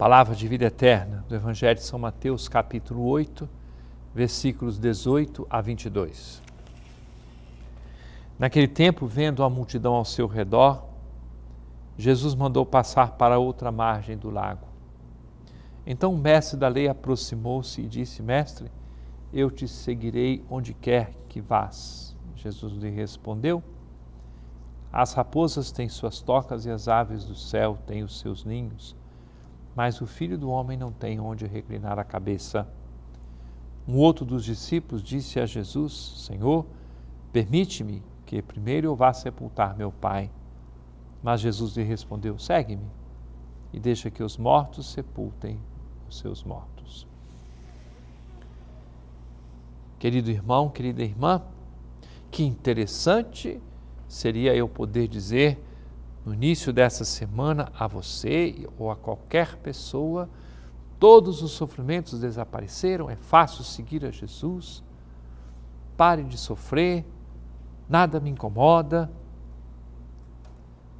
Palavra de vida eterna do Evangelho de São Mateus, capítulo 8, versículos 18 a 22. Naquele tempo, vendo a multidão ao seu redor, Jesus mandou passar para outra margem do lago. Então o mestre da lei aproximou-se e disse: Mestre, eu te seguirei onde quer que vás. Jesus lhe respondeu: As raposas têm suas tocas e as aves do céu têm os seus ninhos mas o filho do homem não tem onde reclinar a cabeça. Um outro dos discípulos disse a Jesus: Senhor, permite-me que primeiro eu vá sepultar meu pai. Mas Jesus lhe respondeu: Segue-me e deixa que os mortos sepultem os seus mortos. Querido irmão, querida irmã, que interessante seria eu poder dizer no início dessa semana a você ou a qualquer pessoa, todos os sofrimentos desapareceram, é fácil seguir a Jesus. Pare de sofrer, nada me incomoda.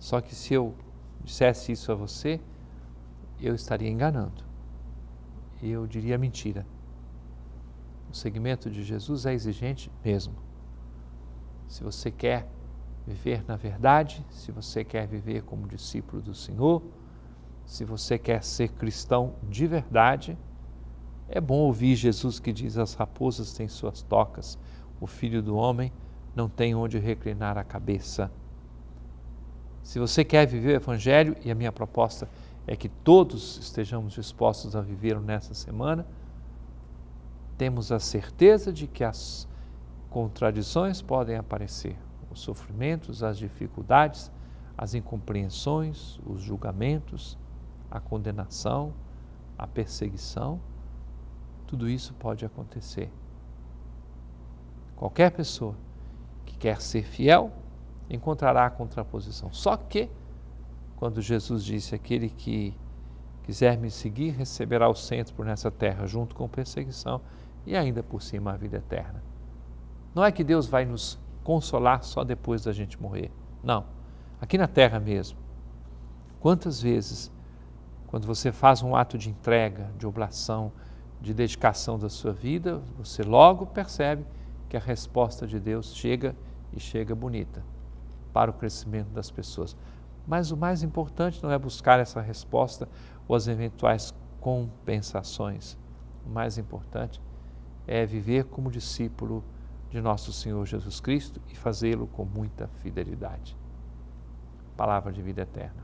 Só que se eu dissesse isso a você, eu estaria enganando. Eu diria mentira. O segmento de Jesus é exigente mesmo. Se você quer viver na verdade, se você quer viver como discípulo do Senhor, se você quer ser cristão de verdade, é bom ouvir Jesus que diz: As raposas têm suas tocas, o filho do homem não tem onde reclinar a cabeça. Se você quer viver o Evangelho, e a minha proposta é que todos estejamos dispostos a viver nessa semana, temos a certeza de que as contradições podem aparecer, os sofrimentos, as dificuldades, as incompreensões, os julgamentos, a condenação, a perseguição, tudo isso pode acontecer. Qualquer pessoa que quer ser fiel encontrará a contraposição. Só que, quando Jesus disse: aquele que quiser me seguir receberá o centro por nessa terra, junto com perseguição e ainda por cima a vida eterna. Não é que Deus vai nos consolar só depois da gente morrer. Não. Aqui na terra mesmo. Quantas vezes, quando você faz um ato de entrega, de oblação, de dedicação da sua vida, você logo percebe que a resposta de Deus chega e chega bonita para o crescimento das pessoas. Mas o mais importante não é buscar essa resposta ou as eventuais compensações. O mais importante é viver como discípulo de nosso Senhor Jesus Cristo e fazê-lo com muita fidelidade. Palavra de vida eterna.